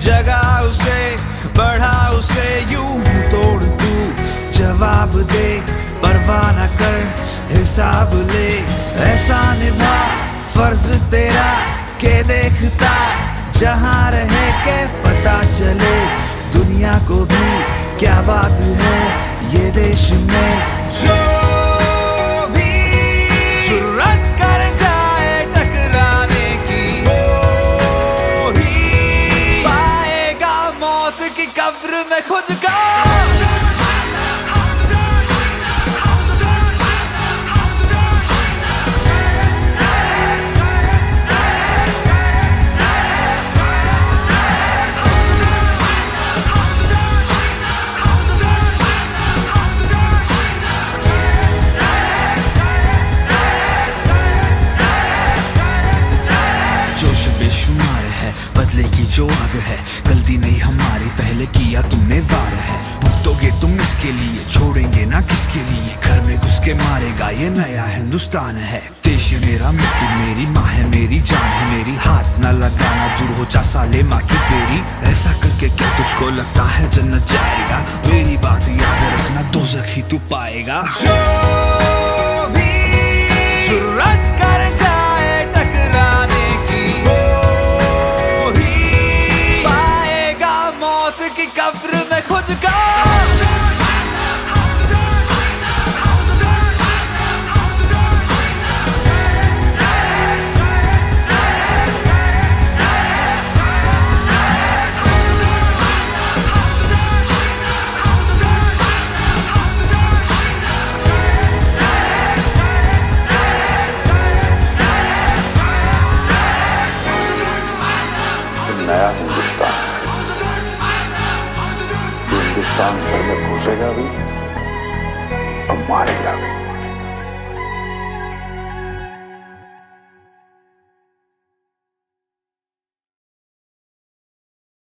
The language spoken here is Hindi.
जगा उसे, बढ़ा उसे, यूँ तोड़ तू जवाब दे, परवाह न कर, हिसाब ले। ऐसा निभा, फ़र्ज़ तेरा, के देखता। जहाँ रहे, के पता चले। दुनिया को भी क्या बात है, ये देश में जो की कब्र में खुद का। जो आग है। गलती नहीं पहले किया तुमने वार है। भुगतोगे तुम इसके लिए, छोड़ेंगे ना किसके लिए। घर में घुस के मारेगा, ये नया हिंदुस्तान है। देश मेरा, मिट्टी मेरी, माँ है मेरी, जान है मेरी। हाथ ना लगाना, दूर हो जा साले माँ की तेरी। ऐसा करके क्या तुझको लगता है जन्नत जाएगा? मेरी बात याद रखना दो ही तू पाएगा। Capri. हिंदुस्तान घर में घुसेगा भी और मारेगा भी